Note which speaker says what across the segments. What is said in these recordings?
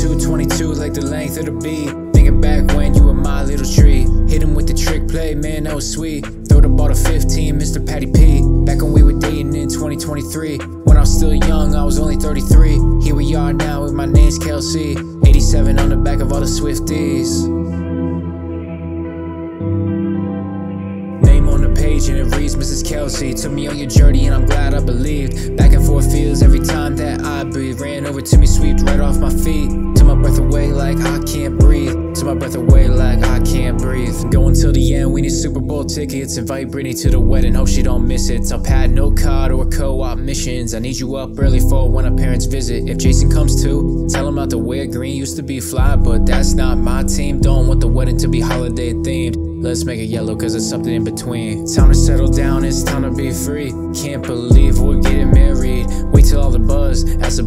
Speaker 1: 222 like the length of the beat. Thinking back when you were my little tree. Hit him with the trick play, man, that was sweet. Throw the ball to 15, Mr. Patty P. Back when we were dating in 2023. When I was still young, I was only 33. Here we are now with my name's Kelce. 87 on the back of all the Swifties. Name on the page and it reads Mrs. Kelce. Took me on your journey and I'm glad I believed. Back and forth feels every time that I breathe. Ran over to me, swept right off my feet. Breath away like I can't breathe. Took my breath away like I can't breathe. Going till the end, we need Super Bowl tickets. Invite Brittany to the wedding, hope she don't miss it. I'll pad no card or co-op missions. I need you up early for when our parents visit. If Jason comes too, tell him not to wear green. Used to be fly, but that's not my team. Don't want the wedding to be holiday themed. Let's make it yellow cause it's something in between. Time to settle down, it's time to be free. Can't believe we're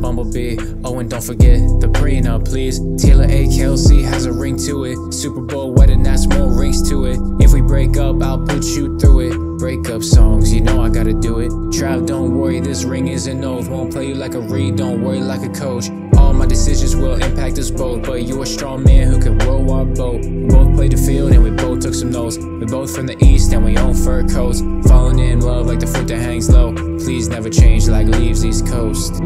Speaker 1: bumblebee. Oh, and don't forget the prenup, please. Taylor A. Kelce has a ring to it. Super Bowl wedding, that's more rings to it. If we break up, I'll put you through it. Breakup songs, you know I gotta do it. Trav, don't worry, this ring is an oath. Won't play you like a reed, don't worry like a coach. All my decisions will impact us both, but you're a strong man who can row our boat. We both played the field and we both took some notes. We both from the east and we own fur coats. Falling in love like the fruit that hangs low. Please never change like leaves East Coast.